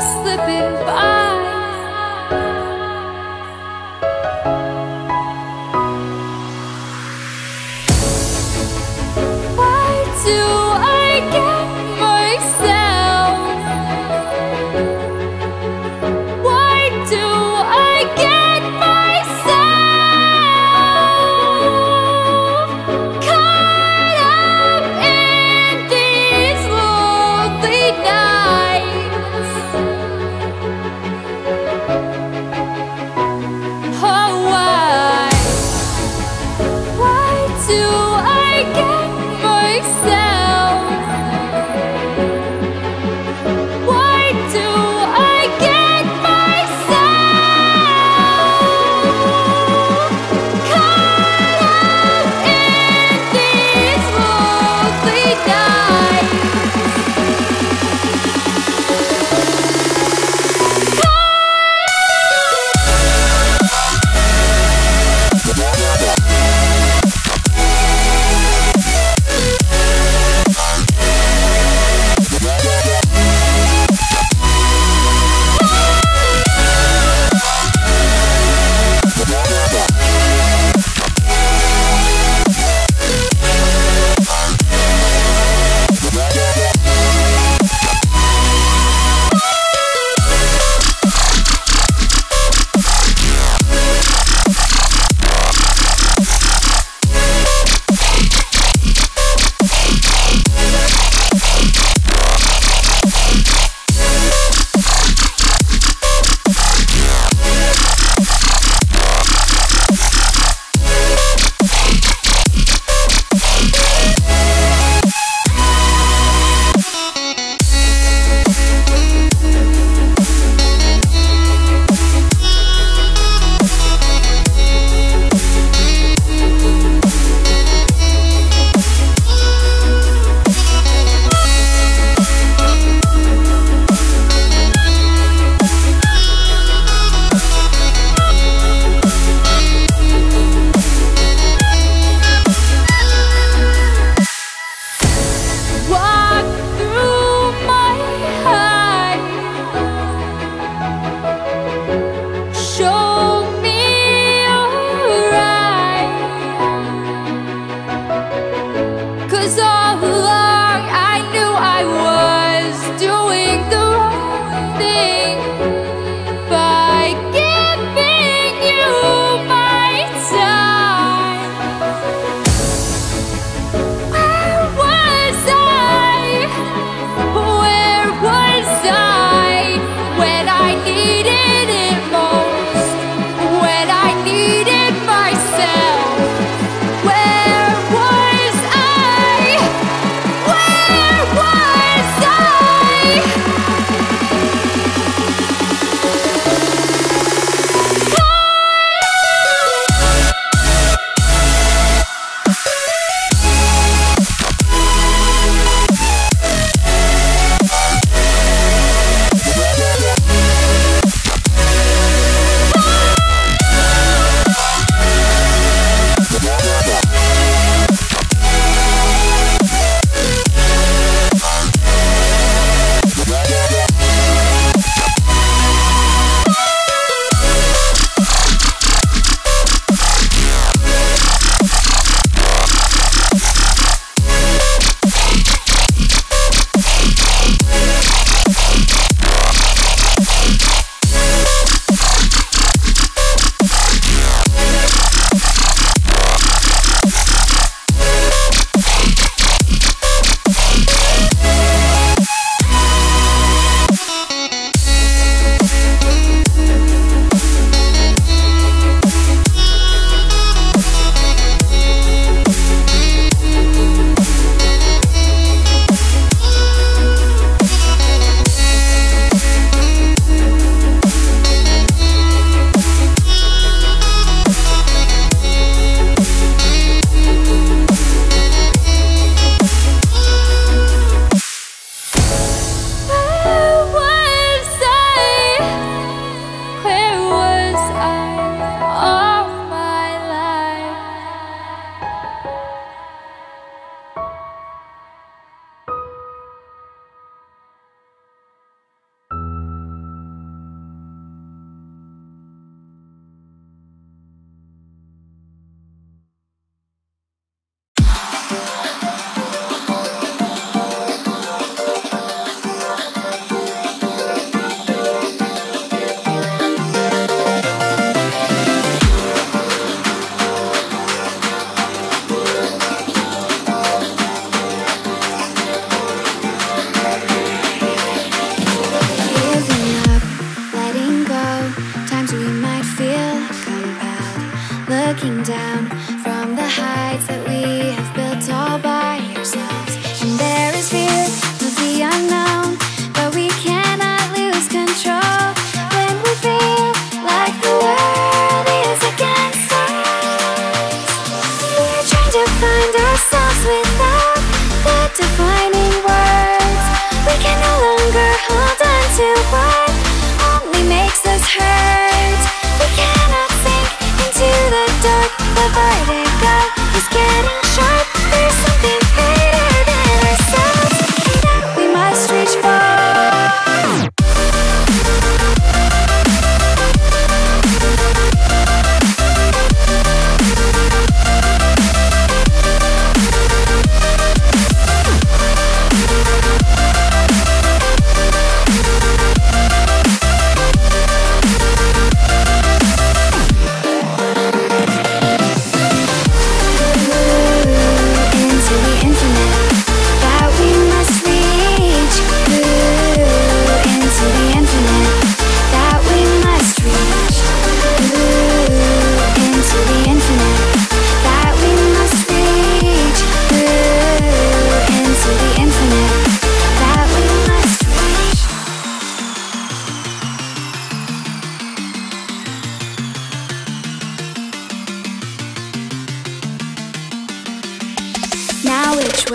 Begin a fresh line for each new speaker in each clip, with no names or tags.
slipping by. is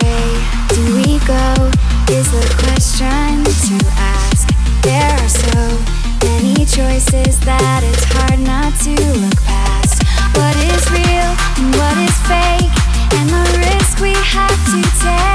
way do we go is the question to ask. There are so many choices that it's hard not to look past. What is real and what is fake, and the risk we have to take.